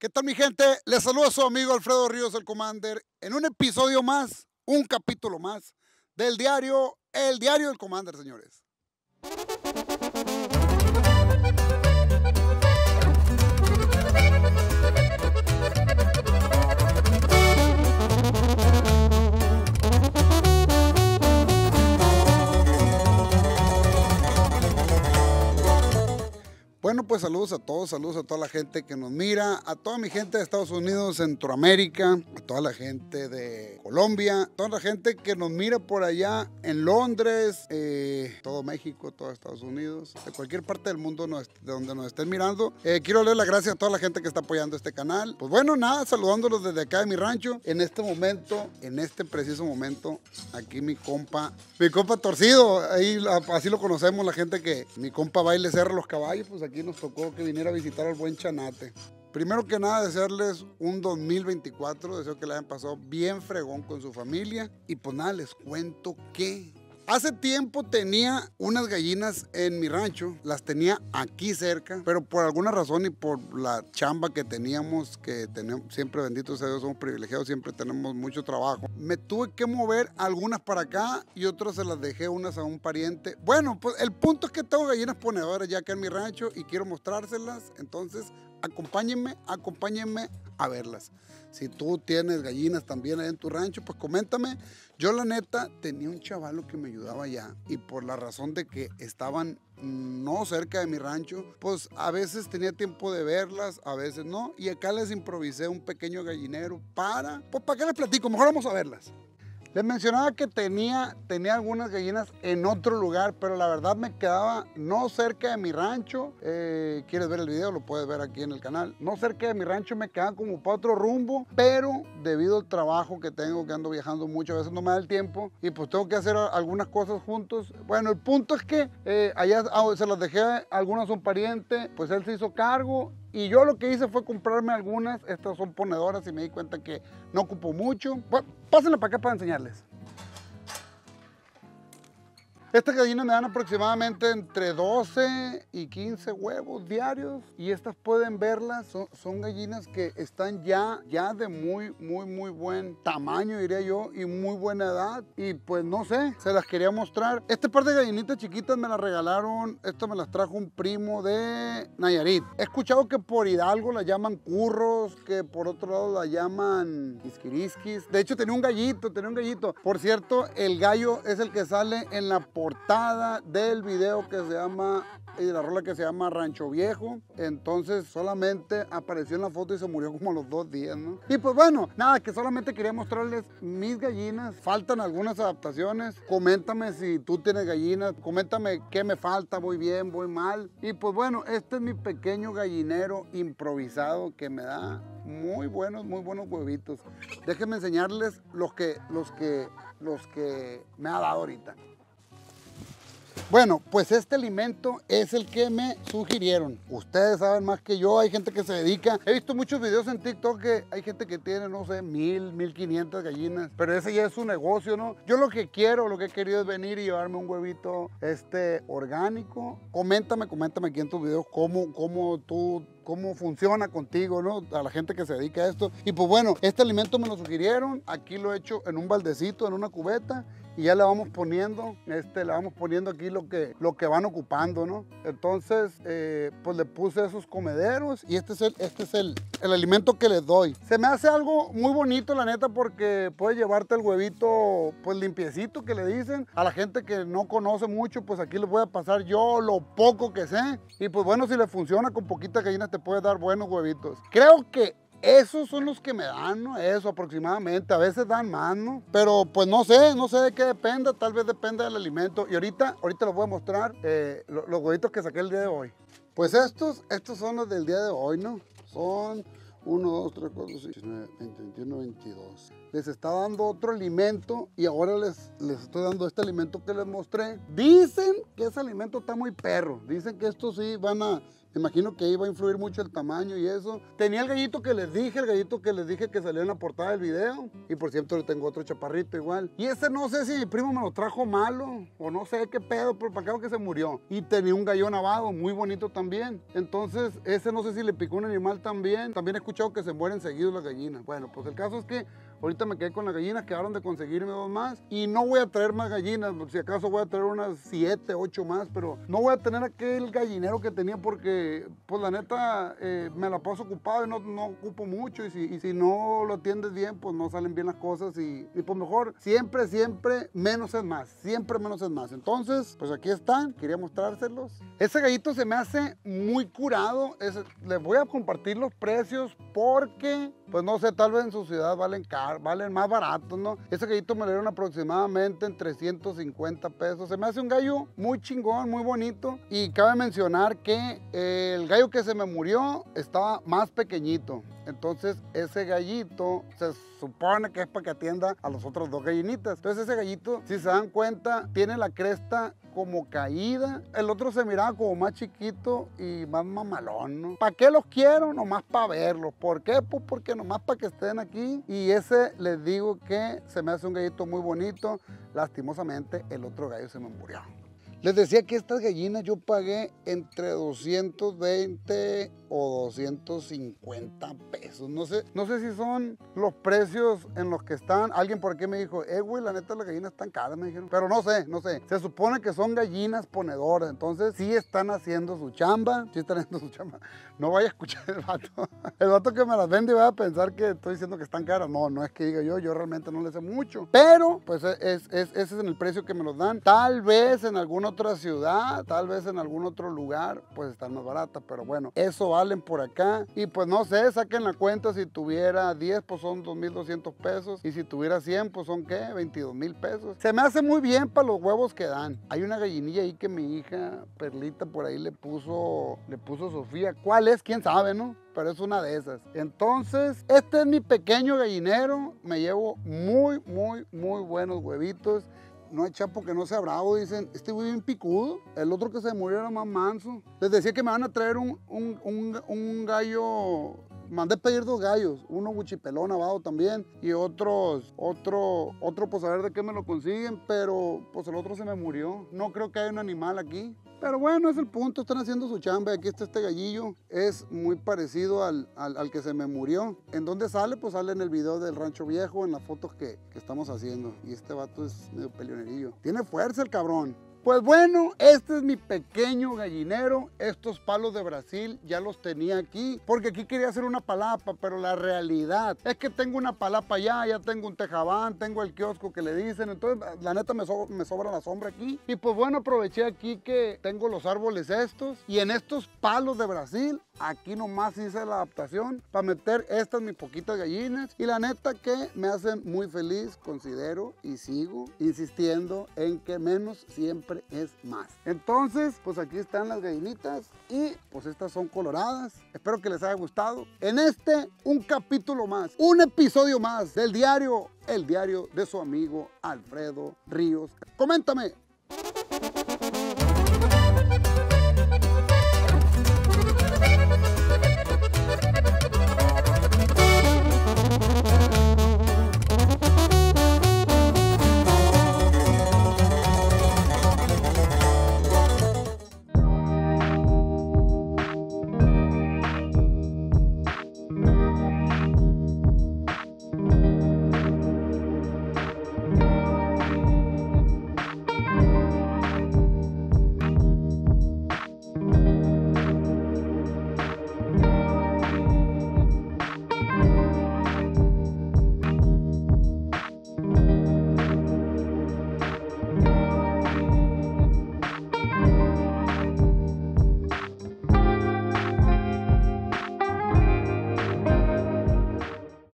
¿Qué tal mi gente? Les saluda a su amigo Alfredo Ríos, el Commander, en un episodio más, un capítulo más del diario, el diario del Commander, señores. Pues saludos a todos, saludos a toda la gente que nos mira, a toda mi gente de Estados Unidos, Centroamérica, a toda la gente de Colombia, a toda la gente que nos mira por allá en Londres, eh, todo México, todo Estados Unidos, de cualquier parte del mundo de donde nos estén mirando. Eh, quiero darle las gracias a toda la gente que está apoyando este canal. Pues bueno, nada, saludándolos desde acá de mi rancho. En este momento, en este preciso momento, aquí mi compa, mi compa torcido, ahí así lo conocemos la gente que mi compa baile cerra los caballos, pues aquí nos tocó que viniera a visitar al buen Chanate. Primero que nada, desearles un 2024. Deseo que le hayan pasado bien fregón con su familia. Y pues nada, les cuento que Hace tiempo tenía unas gallinas en mi rancho, las tenía aquí cerca, pero por alguna razón y por la chamba que teníamos, que tenemos, siempre benditos a Dios, somos privilegiados, siempre tenemos mucho trabajo, me tuve que mover algunas para acá y otras se las dejé unas a un pariente. Bueno, pues el punto es que tengo gallinas ponedoras ya acá en mi rancho y quiero mostrárselas, entonces acompáñenme, acompáñenme a verlas. Si tú tienes gallinas también en tu rancho, pues coméntame. Yo la neta tenía un chavalo que me ayudaba allá y por la razón de que estaban no cerca de mi rancho, pues a veces tenía tiempo de verlas, a veces no. Y acá les improvisé un pequeño gallinero para, pues para qué les platico, mejor vamos a verlas. Les mencionaba que tenía, tenía algunas gallinas en otro lugar, pero la verdad me quedaba no cerca de mi rancho. Eh, ¿Quieres ver el video? Lo puedes ver aquí en el canal. No cerca de mi rancho me quedaba como para otro rumbo, pero debido al trabajo que tengo, que ando viajando mucho, a veces no me da el tiempo y pues tengo que hacer algunas cosas juntos. Bueno, el punto es que eh, allá ah, se las dejé, algunas son parientes, pues él se hizo cargo y yo lo que hice fue comprarme algunas, estas son ponedoras y me di cuenta que no ocupo mucho. Bueno, pásenla para acá para enseñarles. Estas gallinas me dan aproximadamente entre 12 y 15 huevos diarios y estas pueden verlas, son, gallinas que están ya, ya de muy, muy, muy buen tamaño diría yo y muy buena edad y pues no sé, se las quería mostrar. Este par de gallinitas chiquitas me las regalaron, esto me las trajo un primo de Nayarit. He escuchado que por Hidalgo la llaman curros, que por otro lado la llaman isquirisquis. De hecho tenía un gallito, tenía un gallito. Por cierto, el gallo es el que sale en la portada del video que se llama, y la rola que se llama Rancho Viejo. Entonces solamente apareció en la foto y se murió como a los dos días, ¿no? Y pues bueno, nada, que solamente quería mostrarles mis gallinas. Faltan algunas adaptaciones. Coméntame si tú tienes gallinas. Coméntame qué me falta, voy bien, voy mal. Y pues bueno, este es mi pequeño gallinero improvisado que me da muy buenos, muy buenos huevitos. Déjenme enseñarles los que, los que, los que me ha dado ahorita. Bueno, pues este alimento es el que me sugirieron. Ustedes saben más que yo, hay gente que se dedica. He visto muchos videos en TikTok que hay gente que tiene, no sé, mil, mil quinientas gallinas. Pero ese ya es su negocio, ¿no? Yo lo que quiero, lo que he querido es venir y llevarme un huevito este orgánico. Coméntame, coméntame aquí en tus videos cómo, cómo tú cómo funciona contigo, ¿no? A la gente que se dedica a esto. Y pues bueno, este alimento me lo sugirieron. Aquí lo he hecho en un baldecito, en una cubeta y ya le vamos poniendo, este, le vamos poniendo aquí lo que, lo que van ocupando, ¿no? Entonces, eh, pues le puse esos comederos y este es, el, este es el, el, alimento que les doy. Se me hace algo muy bonito, la neta, porque puedes llevarte el huevito, pues limpiecito que le dicen. A la gente que no conoce mucho, pues aquí les voy a pasar yo lo poco que sé. Y pues bueno, si le funciona con poquitas gallinas te puede dar buenos huevitos. Creo que esos son los que me dan, ¿no? Eso aproximadamente. A veces dan más, ¿no? Pero pues no sé, no sé de qué dependa. Tal vez dependa del alimento. Y ahorita, ahorita les voy a mostrar eh, los, huevitos que saqué el día de hoy. Pues estos, estos son los del día de hoy, ¿no? Son 1, 2, 3, 4, 5, 6, 9, 20, 21, 22. Les está dando otro alimento y ahora les, les estoy dando este alimento que les mostré. Dicen que ese alimento está muy perro. Dicen que estos sí van a imagino que iba a influir mucho el tamaño y eso. Tenía el gallito que les dije, el gallito que les dije que salió en la portada del video. Y por cierto, le tengo otro chaparrito igual. Y ese no sé si mi primo me lo trajo malo o no sé qué pedo, pero para qué que se murió. Y tenía un gallo navado, muy bonito también. Entonces, ese no sé si le picó un animal también. También he escuchado que se mueren seguidos las gallinas. Bueno, pues el caso es que Ahorita me quedé con las gallinas, quedaron de conseguirme dos más. Y no voy a traer más gallinas, si acaso voy a traer unas siete, ocho más, pero no voy a tener aquel gallinero que tenía porque, pues la neta, eh, me la paso ocupado y no, no ocupo mucho. Y si, y si, no lo atiendes bien, pues no salen bien las cosas. Y, y pues mejor, siempre, siempre, menos es más. Siempre menos es más. Entonces, pues aquí están, quería mostrárselos. Ese gallito se me hace muy curado. les voy a compartir los precios porque, pues no sé, tal vez en su ciudad valen caro valen más baratos, ¿no? Ese gallito me lo dieron aproximadamente en 350 pesos. Se me hace un gallo muy chingón, muy bonito. Y cabe mencionar que el gallo que se me murió estaba más pequeñito. Entonces ese gallito se supone que es para que atienda a los otros dos gallinitas. Entonces ese gallito, si se dan cuenta, tiene la cresta como caída. El otro se miraba como más chiquito y más mamalón, ¿no? ¿Para qué los quiero? Nomás para verlos. ¿Por qué? Pues porque nomás para que estén aquí. Y ese les digo que se me hace un gallito muy bonito. Lastimosamente el otro gallo se me murió. Les decía que estas gallinas yo pagué entre 220 o 250 pesos. No sé, no sé si son los precios en los que están. Alguien por aquí me dijo, eh, güey, la neta las gallinas están caras, me dijeron. Pero no sé, no sé. Se supone que son gallinas ponedoras. Entonces sí están haciendo su chamba. Sí están haciendo su chamba. No vaya a escuchar el vato. El vato que me las vende va a pensar que estoy diciendo que están caras. No, no es que diga yo. Yo realmente no le sé mucho. Pero, pues es, es, ese es el precio que me los dan. Tal vez en alguna otra ciudad, tal vez en algún otro lugar, pues están más baratas. Pero bueno, eso valen por acá. Y pues no sé, saquen la cuenta. Si tuviera 10, pues son 2.200 pesos. Y si tuviera 100, pues son qué? 22 mil pesos. Se me hace muy bien para los huevos que dan. Hay una gallinilla ahí que mi hija Perlita por ahí le puso, le puso Sofía. ¿Cuál es? ¿Quién sabe, no? pero es una de esas. Entonces, este es mi pequeño gallinero. Me llevo muy, muy, muy buenos huevitos no hay chapo que no sea bravo, dicen, este güey bien picudo, el otro que se murió era más manso. Les decía que me van a traer un, un, gallo, mandé pedir dos gallos, uno guchipelón abado también y otros, otro, otro pues a ver de qué me lo consiguen, pero pues el otro se me murió. No creo que haya un animal aquí. Pero bueno, es el punto, están haciendo su chamba. Aquí está este gallillo, es muy parecido al, al, que se me murió. ¿En dónde sale? Pues sale en el video del rancho viejo, en las fotos que, que estamos haciendo. Y este vato es medio peleonerillo. Tiene fuerza el cabrón. Pues bueno, este es mi pequeño gallinero. Estos palos de Brasil ya los tenía aquí, porque aquí quería hacer una palapa, pero la realidad es que tengo una palapa ya, ya tengo un tejabán, tengo el kiosco que le dicen, entonces la neta me, me sobra la sombra aquí. Y pues bueno, aproveché aquí que tengo los árboles estos y en estos palos de Brasil Aquí nomás hice la adaptación para meter estas mis poquitas gallinas. Y la neta que me hacen muy feliz, considero y sigo insistiendo en que menos siempre es más. Entonces, pues aquí están las gallinitas y pues estas son coloradas. Espero que les haya gustado. En este, un capítulo más, un episodio más del diario, el diario de su amigo Alfredo Ríos. Coméntame,